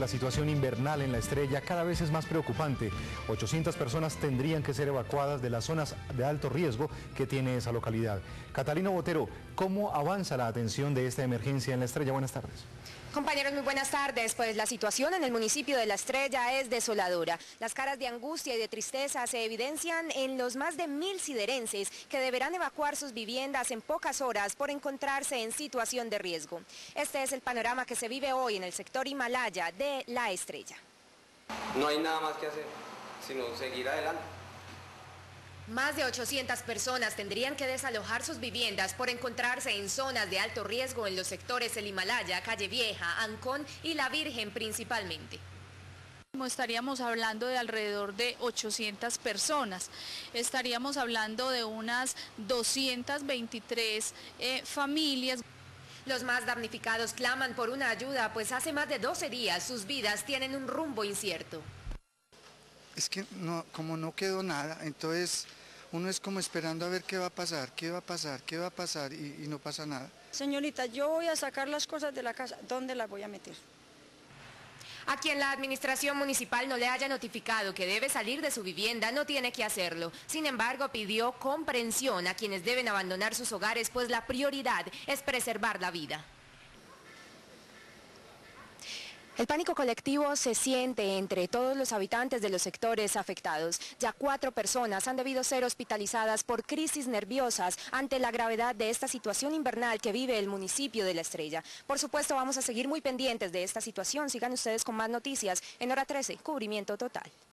La situación invernal en la estrella cada vez es más preocupante. 800 personas tendrían que ser evacuadas de las zonas de alto riesgo que tiene esa localidad. Catalino Botero, ¿cómo avanza la atención de esta emergencia en la estrella? Buenas tardes. Compañeros, muy buenas tardes. Pues la situación en el municipio de La Estrella es desoladora. Las caras de angustia y de tristeza se evidencian en los más de mil siderenses que deberán evacuar sus viviendas en pocas horas por encontrarse en situación de riesgo. Este es el panorama que se vive hoy en el sector Himalaya La Estrella. No hay nada más que hacer, sino seguir adelante. Más de 800 personas tendrían que desalojar sus viviendas por encontrarse en zonas de alto riesgo en los sectores El Himalaya, Calle Vieja, Ancón y La Virgen principalmente. Estaríamos hablando de alrededor de 800 personas, estaríamos hablando de unas 223 eh, familias. Los más damnificados claman por una ayuda, pues hace más de 12 días sus vidas tienen un rumbo incierto es que no, como no quedó nada, entonces uno es como esperando a ver qué va a pasar, qué va a pasar, qué va a pasar y, y no pasa nada. Señorita, yo voy a sacar las cosas de la casa, ¿dónde las voy a meter? A quien la administración municipal no le haya notificado que debe salir de su vivienda no tiene que hacerlo. Sin embargo, pidió comprensión a quienes deben abandonar sus hogares, pues la prioridad es preservar la vida. El pánico colectivo se siente entre todos los habitantes de los sectores afectados. Ya cuatro personas han debido ser hospitalizadas por crisis nerviosas ante la gravedad de esta situación invernal que vive el municipio de La Estrella. Por supuesto, vamos a seguir muy pendientes de esta situación. Sigan ustedes con más noticias en Hora 13, cubrimiento total.